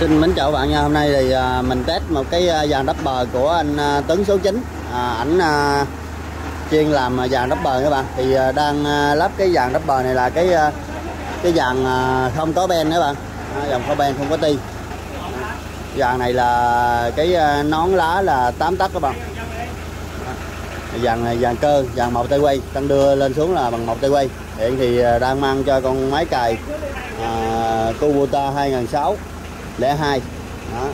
Xin mến chào bạn nha. Hôm nay thì à, mình test một cái à, dàn đắp bờ của anh à, Tấn số 9. À, ảnh à, chuyên làm dàn đắp bờ các bạn. Thì à, đang à, lắp cái dàn đắp bờ này là cái à, cái dàn à, không có ben các bạn. À, dàn không ben không có ti. Dàn này là cái à, nón lá là 8 tấc các bạn. Dàn này dàn cơ, dàn một tay quay, tăng đưa lên xuống là bằng một tay quay. Hiện thì à, đang mang cho con máy cài à, Kubota 2006 lẻ hai. Đó.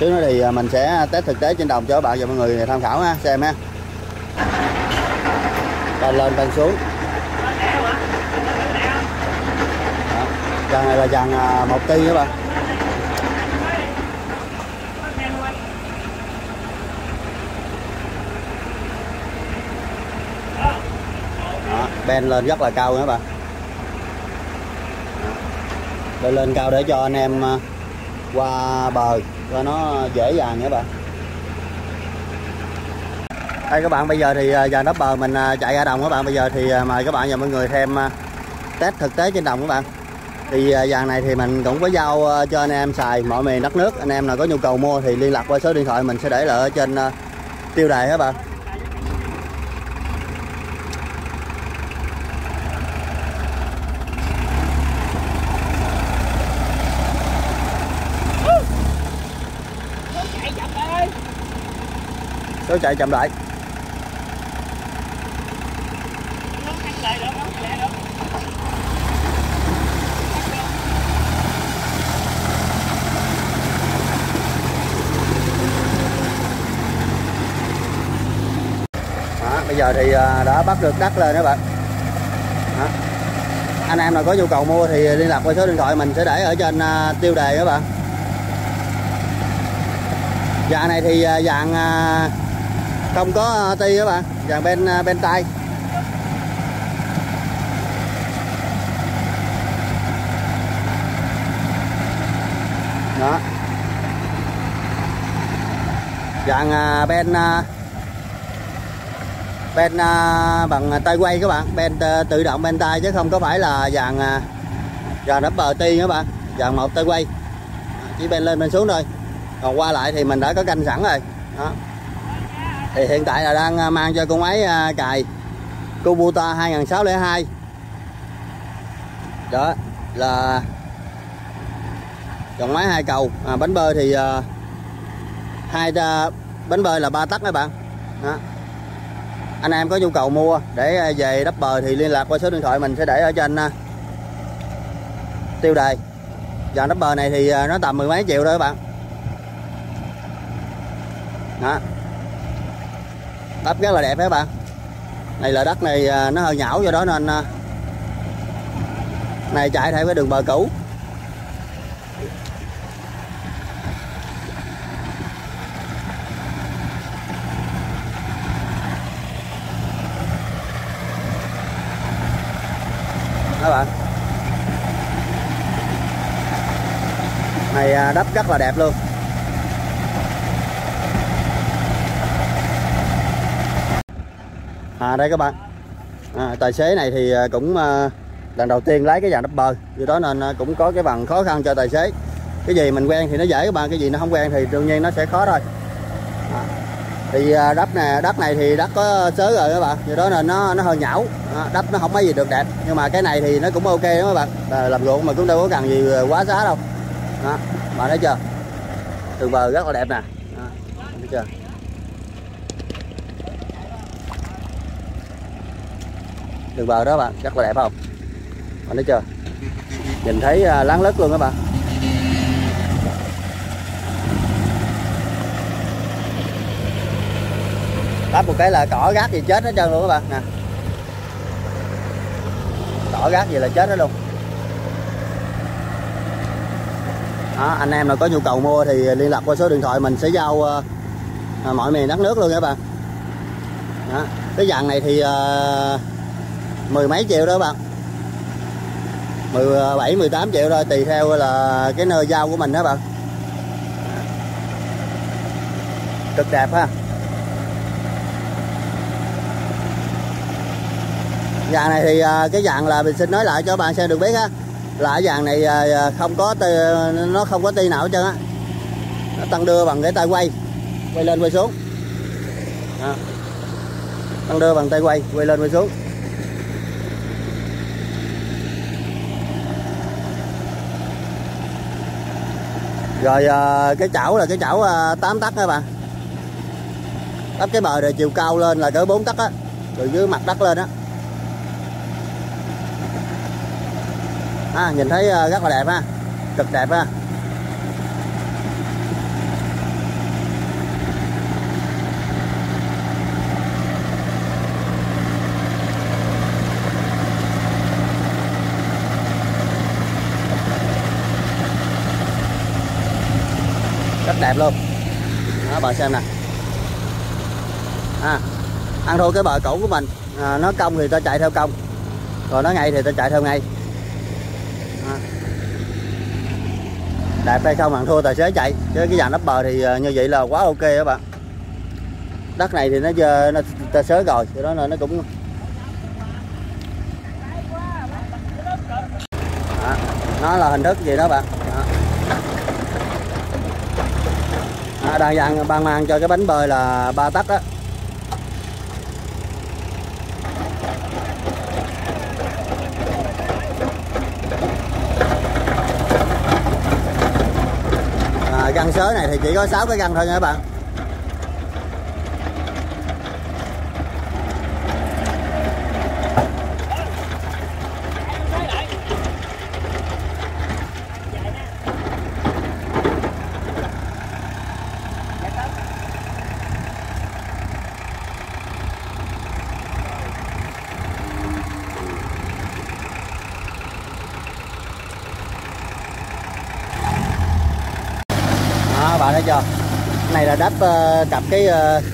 Xíu nữa thì à, mình sẽ test thực tế trên đồng cho các bạn và mọi người tham khảo ha xem ha. Bàn lên bàn xuống. Đó. dàn này là dàn à, một ti các bạn. Ben lên rất là cao nữa bạn lên lên cao để cho anh em à, qua bờ cho nó dễ dàng nha bạn. Đây các bạn, bây giờ thì à, giờ đắp bờ mình à, chạy ra đồng các bạn. Bây giờ thì mời các bạn và mọi người xem test thực tế trên đồng các bạn. Thì dàn này thì mình cũng có giao cho anh em xài mọi miền đất nước. Anh em nào có nhu cầu mua thì liên lạc qua số điện thoại mình sẽ để lại ở trên tiêu đề các bạn. Số chạy chậm lại. Đó, bây giờ thì à, đã bắt được đất lên các bạn. Đó. anh em nào có nhu cầu mua thì liên lạc qua số điện thoại mình sẽ để ở trên à, tiêu đề các bạn. Dạ này thì à, dạng không có ờ, ti các bạn dàn bên ờ, bên tay đó. Dàn ờ, bên bên bằng tay quay các bạn. Bên tự động bên tay chứ không có phải là dàn dàn đắp bờ ti các bạn dàn một tay quay. Chỉ bên lên bên xuống thôi. Còn qua lại thì mình đã có canh sẵn rồi. Đó thì hiện tại là đang à, mang cho con máy à, cài Kubota 2602 đó là dòng máy hai cầu. À, bánh bơi thì à, hai uh, bánh bơi là ba tấc các bạn? Đó. anh em có nhu cầu mua để về đắp bờ thì liên lạc qua số điện thoại mình sẽ để ở trên uh, tiêu đề. Dòng đắp bờ này thì uh, nó tầm mười mấy triệu thôi các bạn. Đó đất rất là đẹp các bạn này là đất này à, nó hơi nhão do đó nên à, này chạy theo cái đường bờ cũ. Các bạn này à, đất rất là đẹp luôn. À đây các bạn. À, tài xế này thì à, cũng à, lần đầu tiên lái cái dàn đắp bờ do đó nên à, cũng có cái bằng khó khăn cho tài xế. Cái gì mình quen thì nó dễ các bạn cái gì nó không quen thì đương nhiên nó sẽ khó thôi. À, thì à, đắp này đất này thì đất có sớ rồi các bạn. Do đó nên nó nó hơi nhão. À, đắp nó không mấy gì được đẹp. Nhưng mà cái này thì nó cũng ok đó các bạn. À, làm ruộng mà cũng đâu có cần gì quá giá đâu. Đó, bạn thấy chưa? Đường bờ rất là đẹp nè. À, thấy chưa? Đường bờ đó bạn rất là đẹp không? Bạn thấy chưa? Nhìn thấy à, láng lất luôn các bạn. Đắp một cái là cỏ gác gì chết hết trơn luôn các bạn nè. Cỏ gác gì là chết hết luôn. Đó, anh em nào có nhu cầu mua thì liên lạc qua số điện thoại mình sẽ giao uh, mọi miền đất nước luôn các bạn. Đó. cái dạng này thì uh, mười mấy triệu đó bạn. 17 18 à, triệu thôi tùy theo là cái nơi giao của mình đó bạn. Cực đẹp ha. Dàn này thì à, cái dàn là mình xin nói lại cho bạn xem được biết ha là dạng dàn này à, không có tì, nó không có ti nào hết trơn á. Nó tăng đưa bằng cái tay quay quay lên quay xuống. Đó. tăng đưa bằng tay quay quay lên quay xuống. Rồi ờ, cái chảo là cái chảo ờ, 8 tắc các bạn đắp cái bờ này chiều cao lên là cỡ 4 tắc á. Rồi dưới mặt đất lên á. À, nhìn thấy ờ, rất là đẹp ha. Cực đẹp ha. Đẹp luôn. Đó bà xem nè. À, ăn thua cái bờ cũ của mình. À, nó cong thì ta chạy theo cong. Còn nó ngay thì ta chạy theo ngay. À. đẹp hay không ăn thua tài xế chạy. Chứ cái dàn đắp bờ thì à, như vậy là quá ok các bạn đất này thì nó giờ nó ta sới rồi thì đó là nó cũng đó. nó là hình thức gì đó bạn đó. À, Dạ, đang dàn ban mang cho cái bánh bơi là ba tắc á. À, găng sới này thì chỉ có 6 cái găng thôi nha các bạn đó bạn thấy chưa này là đắp uh, ờ, cặp cái uh,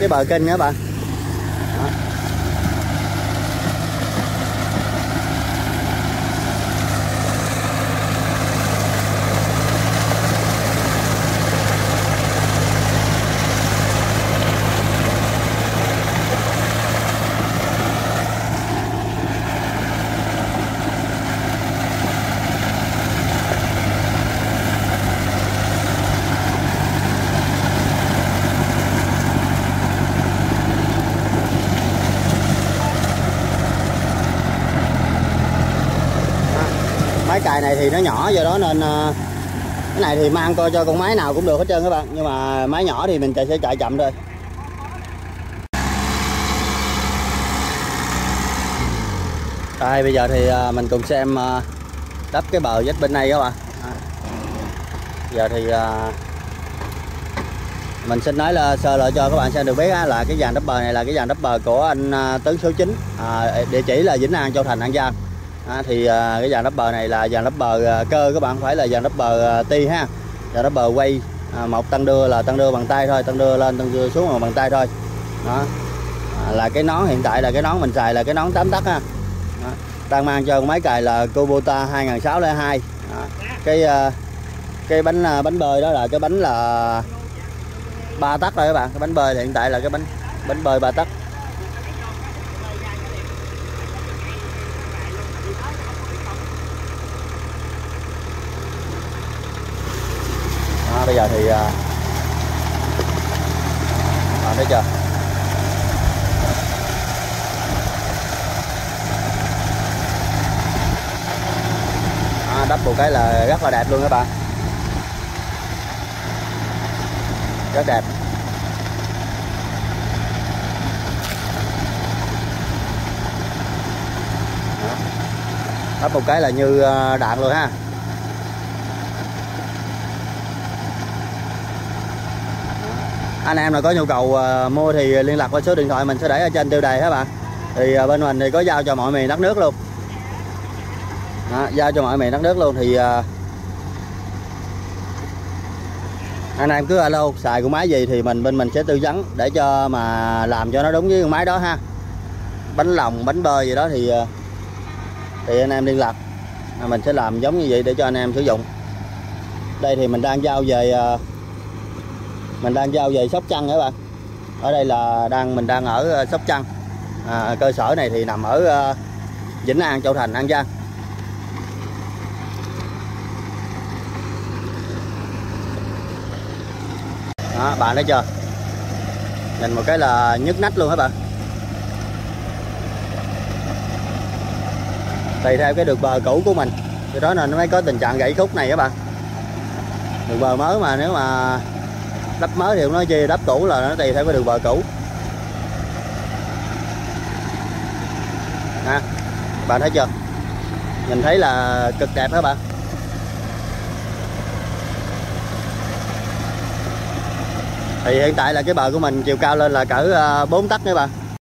cái bờ kênh nữa bạn. Máy cài này thì nó nhỏ do đó nên ờ, cái này thì mang coi cho con máy nào cũng được hết trơn các bạn. Nhưng mà máy nhỏ thì mình chạy sẽ chạy chậm thôi. Đây bây giờ thì ờ, mình cùng xem ờ, đắp cái bờ vách bên này các bạn. Giờ thì mình xin nói là sơ lại cho các bạn xem được biết á, là cái dàn đắp bờ này là cái dàn đắp bờ của anh Tấn số 9 à, địa chỉ là Vĩnh An Châu Thành An Giang à, thì à, cái dàn đắp bờ này là dàn đắp bờ à, cơ các bạn phải là dàn đắp bờ à, ti ha. Dàn đắp bờ quay. À, một tăng đưa là tăng đưa bằng tay thôi tăng đưa lên tăng đưa xuống bằng, bằng tay thôi. Đó. À, là cái nón hiện tại là cái nón mình xài là cái nón 8 tấc ha. Đó. đang mang cho máy cài là Kubota 2602 đó. cái à, cái bánh à, bánh bơi đó là cái bánh là ba tấc rồi các bạn. Cái bánh bơi thì hiện tại là cái bánh bánh bơi ba tấc đó, bây giờ thì à, bạn thấy chưa? À, đắp một cái là rất là đẹp luôn các bạn. Rất đẹp. Đắp một cái là như à, đạn luôn ha. Anh em nào có nhu cầu ờ, mua thì liên lạc qua số điện thoại mình sẽ để ở trên tiêu đề các bạn? Thì ờ, bên mình thì có giao cho mọi miền đất nước luôn. Đó, giao cho mọi miền đất nước luôn thì ờ, anh em cứ alo xài của máy gì thì mình bên mình sẽ tư vấn để cho mà làm cho nó đúng với con máy đó ha. Bánh lòng bánh bơ gì đó thì thì anh em liên lạc. Mình sẽ làm giống như vậy để cho anh em sử dụng. Đây thì mình đang giao về uh, mình đang giao về sóc trăng các bạn? Ở đây là đang mình đang ở ờ, sóc trăng. À, cơ sở này thì nằm ở ờ, vĩnh an châu thành an giang. Đó bạn thấy chưa? Nhìn một cái là nhức nách luôn hả bạn? Tùy theo cái đường bờ cũ của mình. Thì đó nên nó mới có tình trạng gãy khúc này các bạn? Đường bờ mới mà nếu mà đắp mới thì nó nói chi đắp cũ là nó tùy theo cái đường bờ cũ. Ha bạn thấy chưa? Nhìn thấy là cực đẹp hả bạn? Thì hiện tại là cái bờ của mình chiều cao lên là cỡ à, 4 tấc nữa bạn.